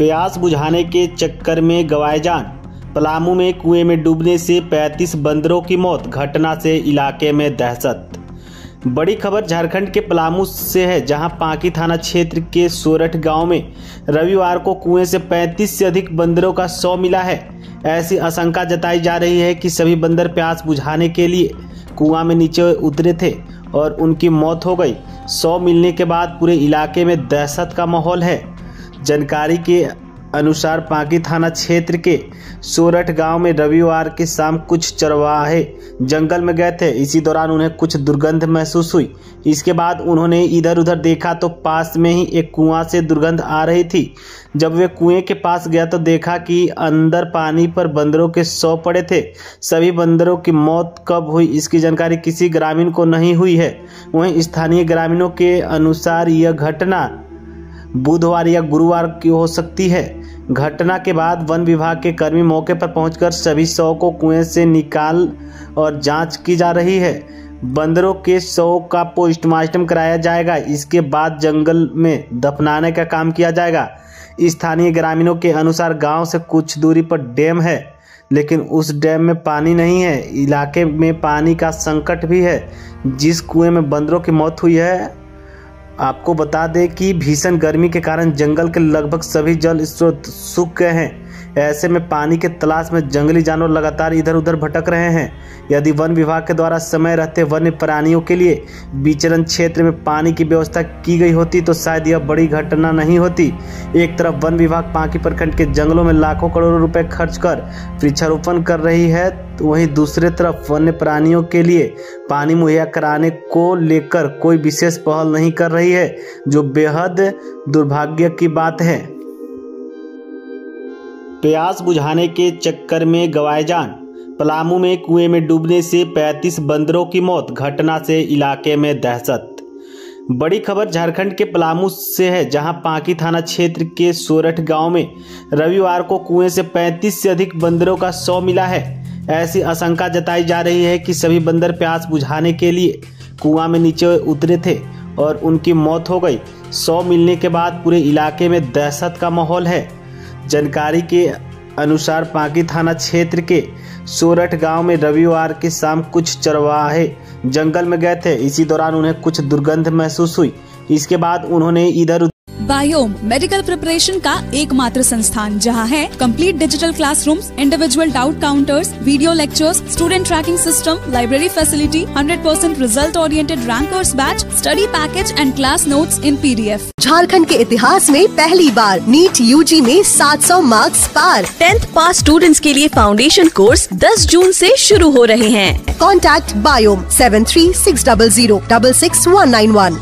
प्यास बुझाने के चक्कर में गवाए जान। पलामू में कुएँ में डूबने से 35 बंदरों की मौत, घटना से इलाके में दहशत। बड़ी खबर झारखंड के पलामू से है, जहाँ पांकी थाना क्षेत्र के सोरठ गाँव में रविवार को कुएँ से 35 से अधिक बंदरों का शव मिला है। ऐसी आशंका जताई जा रही है कि सभी बंदर प्यास बुझाने के लिए कुआँ में नीचे उतरे थे और उनकी मौत हो गई। शव मिलने के बाद पूरे इलाके में दहशत का माहौल है। जानकारी के अनुसार पांकी थाना क्षेत्र के सोरठ गाँव में रविवार की शाम कुछ चरवाहे जंगल में गए थे। इसी दौरान उन्हें कुछ दुर्गंध महसूस हुई। इसके बाद उन्होंने इधर उधर देखा तो पास में ही एक कुआँ से दुर्गंध आ रही थी। जब वे कुएँ के पास गया तो देखा कि अंदर पानी पर बंदरों के सौ पड़े थे। सभी बंदरों की मौत कब हुई, इसकी जानकारी किसी ग्रामीण को नहीं हुई है। वहीं स्थानीय ग्रामीणों के अनुसार यह घटना बुधवार या गुरुवार की हो सकती है। घटना के बाद वन विभाग के कर्मी मौके पर पहुंचकर सभी शव को कुएँ से निकाल और जाँच की जा रही है। बंदरों के शव का पोस्टमार्टम कराया जाएगा। इसके बाद जंगल में दफनाने का काम किया जाएगा। स्थानीय ग्रामीणों के अनुसार गाँव से कुछ दूरी पर डैम है, लेकिन उस डैम में पानी नहीं है। इलाके में पानी का संकट भी है। जिस कुएँ में बंदरों की मौत हुई है आपको बता दें कि भीषण गर्मी के कारण जंगल के लगभग सभी जल स्रोत सूख गए हैं। ऐसे में पानी के तलाश में जंगली जानवर लगातार इधर उधर भटक रहे हैं। यदि वन विभाग के द्वारा समय रहते वन्य प्राणियों के लिए विचरण क्षेत्र में पानी की व्यवस्था की गई होती तो शायद यह बड़ी घटना नहीं होती। एक तरफ़ वन विभाग पांकी प्रखंड के जंगलों में लाखों करोड़ों रुपए खर्च कर वृक्षारोपण कर रही है तो वहीं दूसरे तरफ़ वन्य प्राणियों के लिए पानी मुहैया कराने को लेकर कोई विशेष पहल नहीं कर रही है, जो बेहद दुर्भाग्य की बात है। प्यास बुझाने के चक्कर में गवाए जान। पलामू में कुएँ में डूबने से 35 बंदरों की मौत, घटना से इलाके में दहशत। बड़ी खबर झारखंड के पलामू से है, जहाँ पांकी थाना क्षेत्र के सोरठ गाँव में रविवार को कुएँ से 35 से अधिक बंदरों का शव मिला है। ऐसी आशंका जताई जा रही है कि सभी बंदर प्यास बुझाने के लिए कुआँ में नीचे उतरे थे और उनकी मौत हो गई। शव मिलने के बाद पूरे इलाके में दहशत का माहौल है। जानकारी के अनुसार पाकी थाना क्षेत्र के सोरठ गाँव में रविवार की शाम कुछ चरवाहे जंगल में गए थे। इसी दौरान उन्हें कुछ दुर्गंध महसूस हुई। इसके बाद उन्होंने इधर बायोम मेडिकल प्रिपरेशन का एकमात्र संस्थान जहाँ है complete digital classrooms, individual doubt counters video lectures student tracking system library facility 100% result oriented rankers batch study package and class notes in PDF Jharkhand के इतिहास में पहली बार नीट यूजी में 700 मार्क्स पार। टेंथ पास स्टूडेंट्स के लिए foundation course 10 जून से शुरू हो रहे हैं। Contact biome seven three six double zero double six one nine one